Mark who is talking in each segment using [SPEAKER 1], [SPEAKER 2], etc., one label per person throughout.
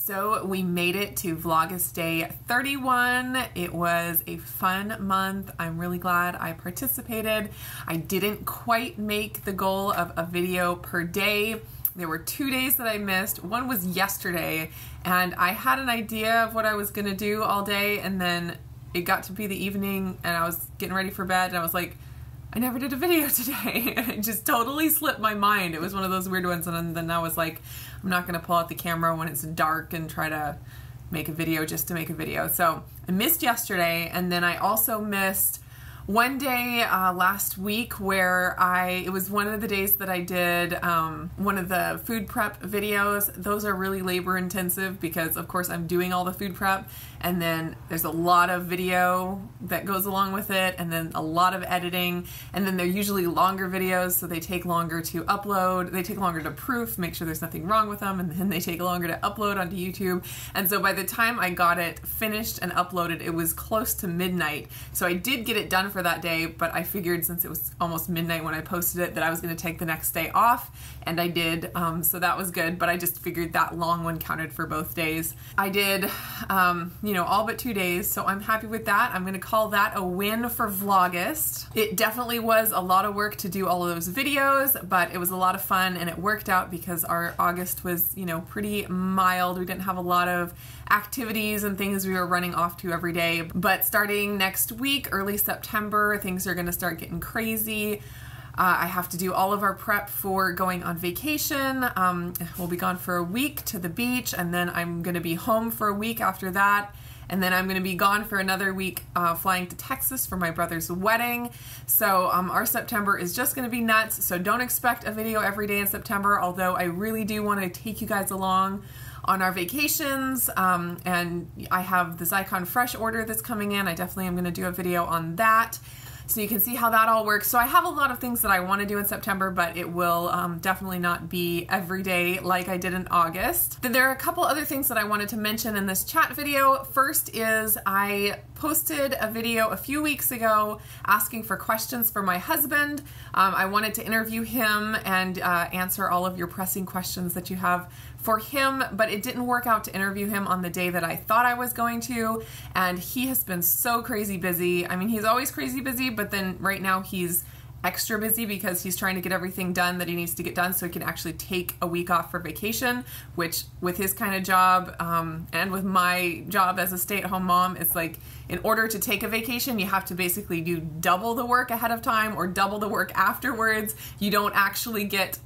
[SPEAKER 1] So we made it to Vlogust Day 31. It was a fun month. I'm really glad I participated. I didn't quite make the goal of a video per day. There were two days that I missed. One was yesterday, and I had an idea of what I was gonna do all day, and then it got to be the evening, and I was getting ready for bed, and I was like, I never did a video today. it just totally slipped my mind. It was one of those weird ones, and then I was like, I'm not going to pull out the camera when it's dark and try to make a video just to make a video. So I missed yesterday, and then I also missed one day uh, last week where I, it was one of the days that I did um, one of the food prep videos. Those are really labor intensive because, of course, I'm doing all the food prep, and then there's a lot of video that goes along with it, and then a lot of editing, and then they're usually longer videos, so they take longer to upload, they take longer to proof, make sure there's nothing wrong with them, and then they take longer to upload onto YouTube. And so by the time I got it finished and uploaded, it was close to midnight. So I did get it done for that day, but I figured since it was almost midnight when I posted it that I was going to take the next day off, and I did. Um, so that was good, but I just figured that long one counted for both days. I did, um, you know, all but two days, so I'm happy with that. I'm going to call that a win for Vlogust. It definitely was a lot of work to do all of those videos, but it was a lot of fun, and it worked out because our August was, you know, pretty mild. We didn't have a lot of activities and things we were running off to every day. But starting next week, early September, things are going to start getting crazy. Uh, I have to do all of our prep for going on vacation. Um, we'll be gone for a week to the beach, and then I'm going to be home for a week after that. And then I'm going to be gone for another week uh, flying to Texas for my brother's wedding. So um, our September is just going to be nuts. So don't expect a video every day in September, although I really do want to take you guys along on our vacations. Um, and I have the Zaycon Fresh order that's coming in. I definitely am going to do a video on that. So you can see how that all works. So I have a lot of things that I want to do in September, but it will um, definitely not be every day like I did in August. Then there are a couple other things that I wanted to mention in this chat video. First is I posted a video a few weeks ago asking for questions for my husband. Um, I wanted to interview him and uh, answer all of your pressing questions that you have for him, but it didn't work out to interview him on the day that I thought I was going to. And he has been so crazy busy. I mean, he's always crazy busy, but then right now he's extra busy because he's trying to get everything done that he needs to get done so he can actually take a week off for vacation which with his kind of job um, and with my job as a stay-at-home mom it's like in order to take a vacation you have to basically do double the work ahead of time or double the work afterwards you don't actually get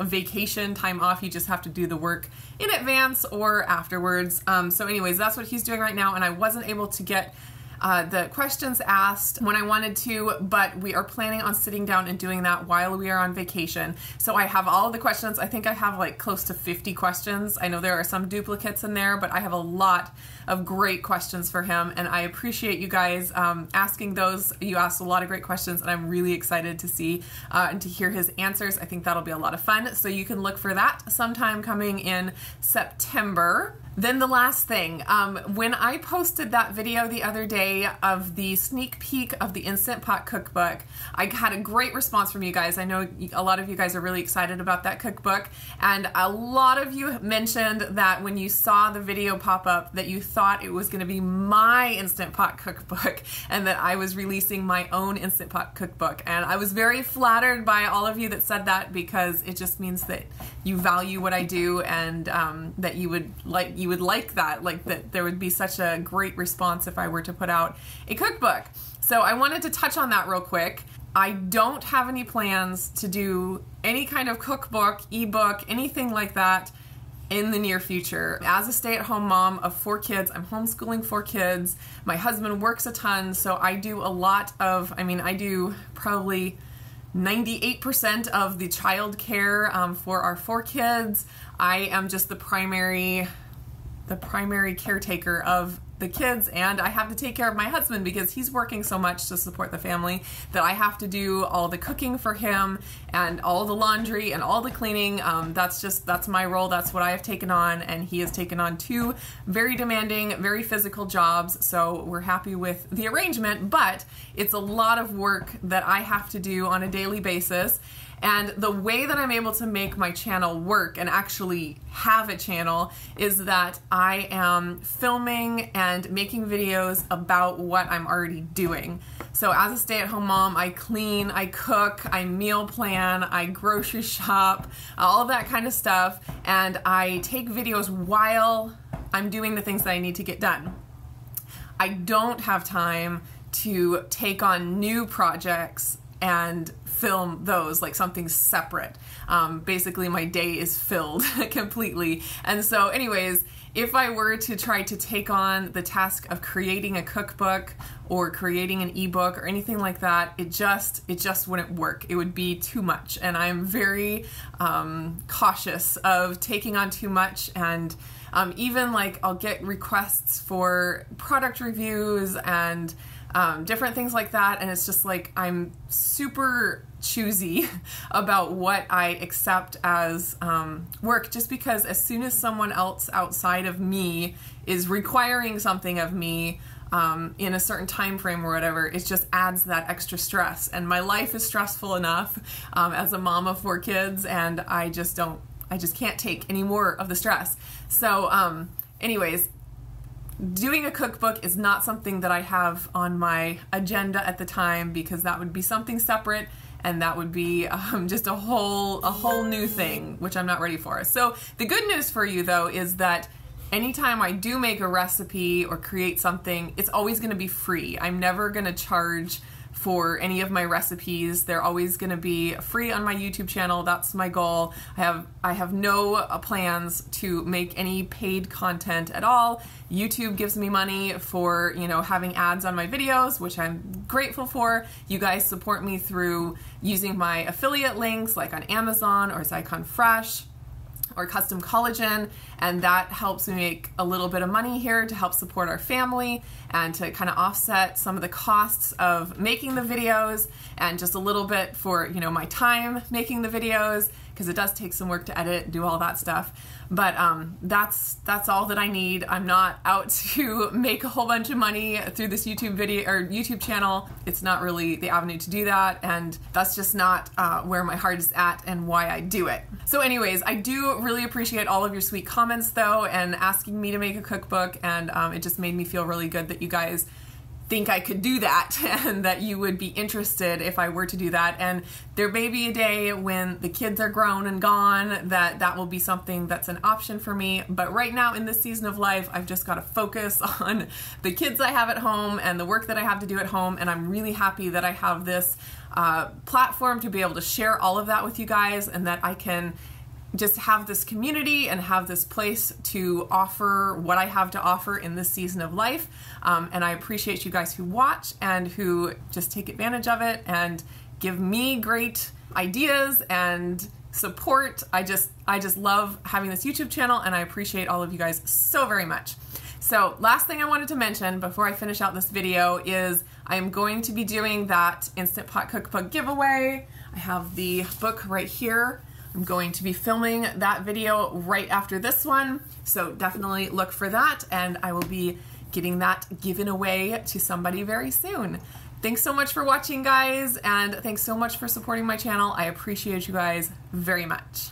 [SPEAKER 1] a vacation time off. You just have to do the work in advance or afterwards. Um, so, anyways, that's what he's doing right now. And I wasn't able to get uh, the questions asked when I wanted to, but we are planning on sitting down and doing that while we are on vacation. So I have all the questions. I think I have like close to 50 questions. I know there are some duplicates in there, but I have a lot of great questions for him, and I appreciate you guys um, asking those. You asked a lot of great questions, and I'm really excited to see uh, and to hear his answers. I think that'll be a lot of fun. So you can look for that sometime coming in September. Then the last thing, um, when I posted that video the other day of the sneak peek of the Instant Pot cookbook, I had a great response from you guys. I know a lot of you guys are really excited about that cookbook, and a lot of you mentioned that when you saw the video pop up that you thought it was going to be my Instant Pot cookbook and that I was releasing my own Instant Pot cookbook. And I was very flattered by all of you that said that because it just means that you value what I do and um, that you would like you would like that, like that there would be such a great response if I were to put out a cookbook. So I wanted to touch on that real quick. I don't have any plans to do any kind of cookbook, ebook, anything like that in the near future. As a stay at home mom of four kids, I'm homeschooling four kids. My husband works a ton, so I do a lot of, I mean, I do probably 98% of the child care um, for our four kids. I am just the primary the primary caretaker of the kids and I have to take care of my husband because he's working so much to support the family that I have to do all the cooking for him and all the laundry and all the cleaning. Um, that's just, that's my role. That's what I have taken on. And he has taken on two very demanding, very physical jobs. So we're happy with the arrangement, but it's a lot of work that I have to do on a daily basis. And the way that I'm able to make my channel work and actually have a channel is that I am filming and making videos about what I'm already doing. So as a stay-at-home mom, I clean, I cook, I meal plan, I grocery shop, all of that kind of stuff, and I take videos while I'm doing the things that I need to get done. I don't have time to take on new projects and film those like something separate. Um, basically, my day is filled completely. And so, anyways, if I were to try to take on the task of creating a cookbook or creating an ebook or anything like that, it just it just wouldn't work. It would be too much, and I'm very um, cautious of taking on too much and. Um, even like I'll get requests for product reviews and um, different things like that. And it's just like I'm super choosy about what I accept as um, work just because as soon as someone else outside of me is requiring something of me, um, in a certain time frame or whatever, it just adds that extra stress. And my life is stressful enough um, as a mom of four kids, and I just don't, I just can't take any more of the stress. So, um, anyways, doing a cookbook is not something that I have on my agenda at the time because that would be something separate and that would be um, just a whole a whole new thing which I'm not ready for. So the good news for you though is that anytime I do make a recipe or create something, it's always going to be free. I'm never going to charge for any of my recipes. They're always going to be free on my YouTube channel. That's my goal. I have I have no uh, plans to make any paid content at all. YouTube gives me money for, you know, having ads on my videos, which I'm grateful for. You guys support me through using my affiliate links like on Amazon or Zaycon Fresh or custom collagen and that helps me make a little bit of money here to help support our family and to kind of offset some of the costs of making the videos and just a little bit for you know my time making the videos because it does take some work to edit and do all that stuff but um, that's that's all that I need. I'm not out to make a whole bunch of money through this YouTube video or YouTube channel. It's not really the avenue to do that, and that's just not uh, where my heart is at and why I do it. So, anyways, I do really appreciate all of your sweet comments though, and asking me to make a cookbook, and um, it just made me feel really good that you guys think I could do that and that you would be interested if I were to do that. And there may be a day when the kids are grown and gone that that will be something that's an option for me. But right now in this season of life, I've just got to focus on the kids I have at home and the work that I have to do at home. And I'm really happy that I have this uh, platform to be able to share all of that with you guys and that I can just have this community and have this place to offer what I have to offer in this season of life. Um, and I appreciate you guys who watch and who just take advantage of it and give me great ideas and support. I just I just love having this YouTube channel and I appreciate all of you guys so very much. So last thing I wanted to mention before I finish out this video is I am going to be doing that Instant Pot Cookbook giveaway. I have the book right here. I'm going to be filming that video right after this one, so definitely look for that, and I will be getting that given away to somebody very soon. Thanks so much for watching, guys, and thanks so much for supporting my channel. I appreciate you guys very much.